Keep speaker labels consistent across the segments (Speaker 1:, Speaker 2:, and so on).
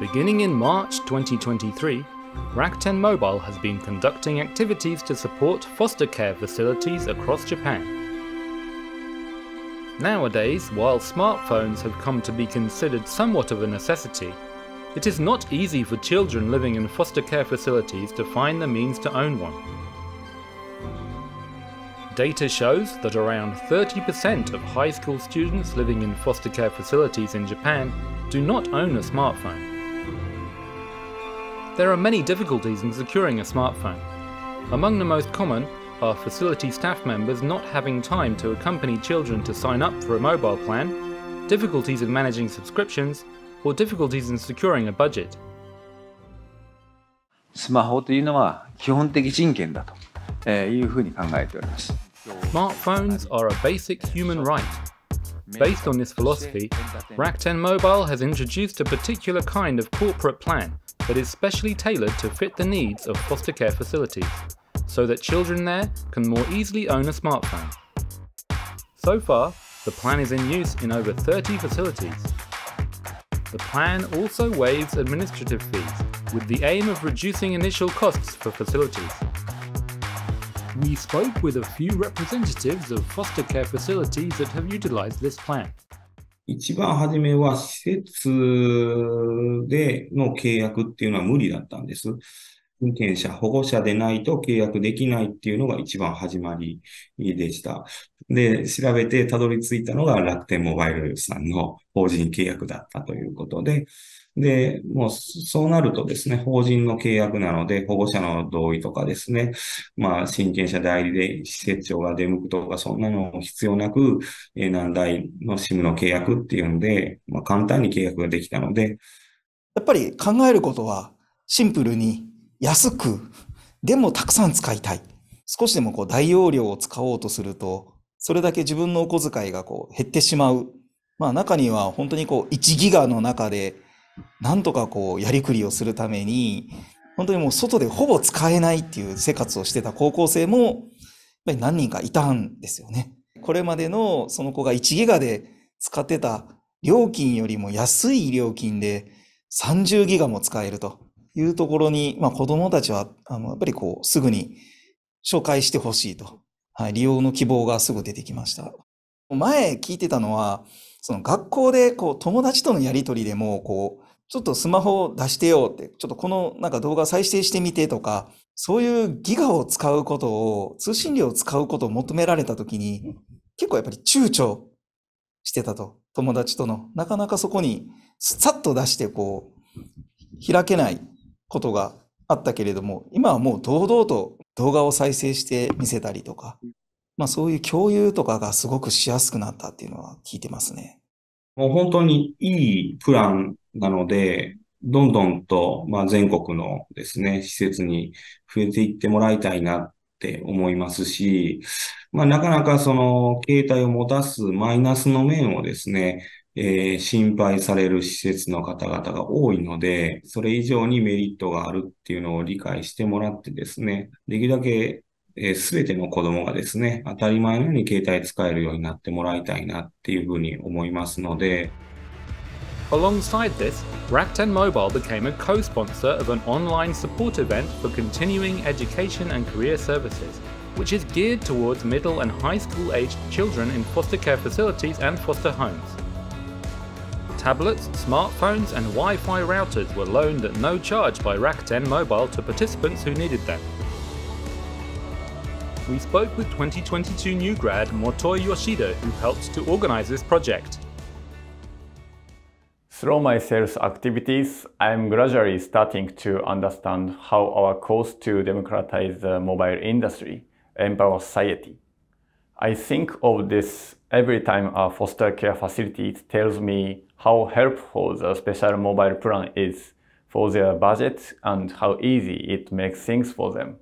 Speaker 1: Beginning in March 2023, Rakuten Mobile has been conducting activities to support foster care facilities across Japan. Nowadays, while smartphones have come to be considered somewhat of a necessity, it is not easy for children living in foster care facilities to find the means to own one. Data shows that around 30% of high school students living in foster care facilities in Japan do not own a smartphone. There are many difficulties in securing a smartphone. Among the most common are facility staff members not having time to accompany children to sign up for a mobile plan, difficulties in managing subscriptions, or difficulties in securing a budget.
Speaker 2: スマホというのは基本的人権だというふうに考えております。
Speaker 1: Smartphones are a basic human right. Based on this philosophy, Rakuten Mobile has introduced a particular kind of corporate plan that is specially tailored to fit the needs of foster care facilities, so that children there can more easily own a smartphone. So far, the plan is in use in over 30 facilities. The plan also waives administrative fees, with the aim of reducing initial costs for facilities. We spoke with a few representatives of foster care facilities that have utilized this plan.
Speaker 3: 一番初めは施設での契約っていうのは無理だったんです。親権者、保護者でないと契約できないっていうのが一番始まりでした。で、調べてたどり着いたのが楽天モバイルさんの法人契約だったということで、で、もうそうなるとですね、法人の契約なので、保護者の同意とかですね、まあ、親権者代理で施設長が出向くとか、そんなの必要なく、えー何台の SIM の契約っていうんで、まあ、簡単に契約ができたので、
Speaker 4: やっぱり考えることはシンプルに安く、でもたくさん使いたい。少しでもこう大容量を使おうとすると、それだけ自分のお小遣いがこう減ってしまう。まあ中には本当にこう1ギガの中でなんとかこうやりくりをするために、本当にもう外でほぼ使えないっていう生活をしてた高校生も、やっぱり何人かいたんですよね。これまでのその子が1ギガで使ってた料金よりも安い料金で30ギガも使えるというところに、まあ子供たちは、あの、やっぱりこう、すぐに紹介してほしいと。はい、利用の希望がすぐ出てきました。前聞いてたのは、その学校でこう友達とのやりとりでも、こう、ちょっとスマホを出してよって、ちょっとこのなんか動画再生してみてとか、そういうギガを使うことを、通信量を使うことを求められたときに、結構やっぱり躊躇してたと。友達との。なかなかそこにさっと出してこう、開けないことがあったけれども、今はもう堂々と動画を再生して見せたりとか、まあそういう共有とかがすごくしやすくなったっていうのは聞いてますね。
Speaker 3: もう本当にいいプランなので、どんどんと、まあ、全国のですね、施設に増えていってもらいたいなって思いますし、まあ、なかなかその、携帯を持たすマイナスの面をですね、えー心配される施設の方々が多いので、それ以上にメリットがあるっていうのを理解してもらってですね、できるだけすべての子供がですね、当たり前のように携帯使えるようになってもらいたいなっていうふうに思いますので、
Speaker 1: Alongside this, Rakuten Mobile became a co sponsor of an online support event for continuing education and career services, which is geared towards middle and high school aged children in foster care facilities and foster homes. Tablets, smartphones, and Wi Fi routers were loaned at no charge by Rakuten Mobile to participants who needed them. We spoke with 2022 new grad Motoi Yoshida, who helped to organize this project.
Speaker 5: Through my sales activities, I'm gradually starting to understand how our cause to democratize the mobile industry empower society. I think of this every time a foster care facility tells me how helpful the special mobile plan is for their budget and how easy it makes things for them.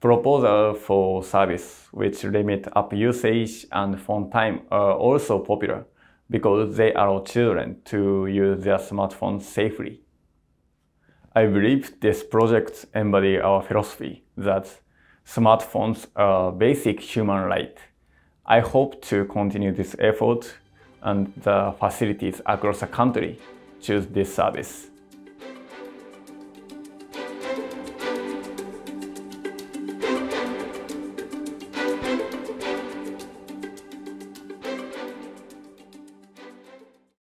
Speaker 5: Proposal for service which limit app usage and phone time are also popular because they allow children to use their smartphones safely. I believe this project embody our philosophy that smartphones are a basic human right. I hope to continue this effort and the facilities across the country choose this service.